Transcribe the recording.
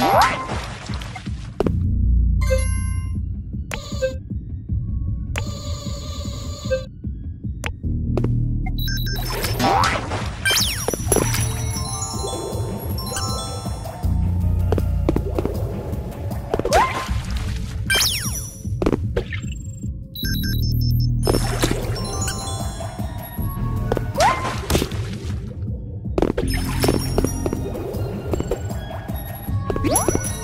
What? Thank you.